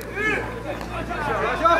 よいしょ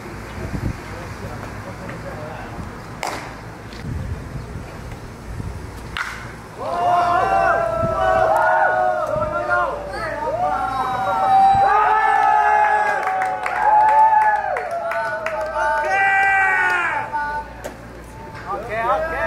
Okay.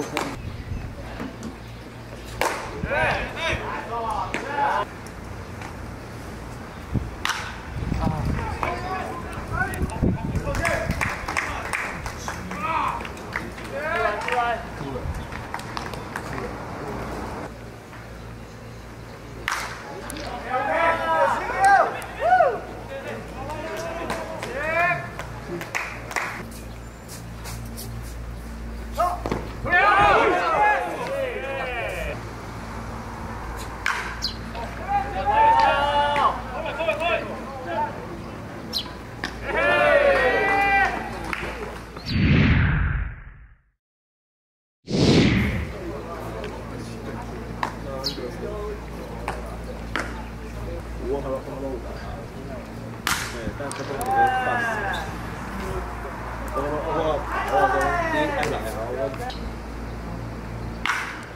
open.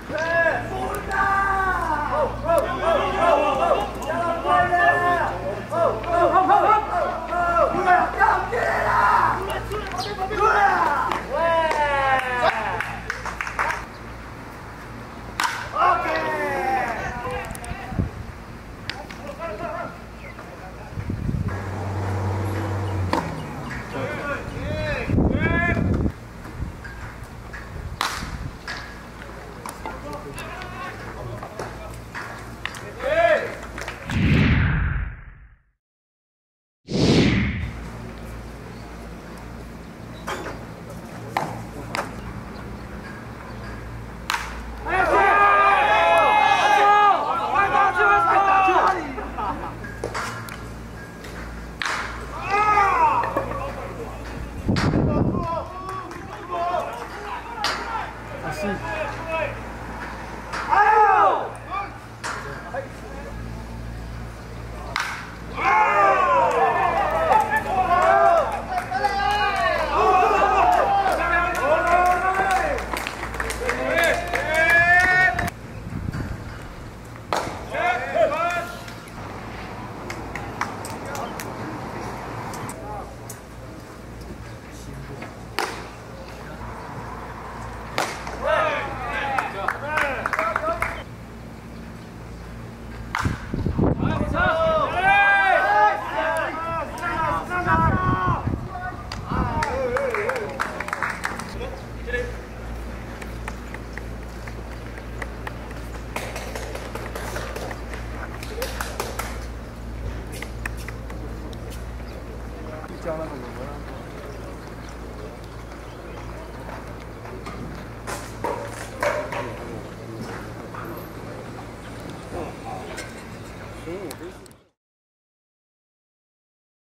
Hey!